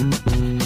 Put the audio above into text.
Bye.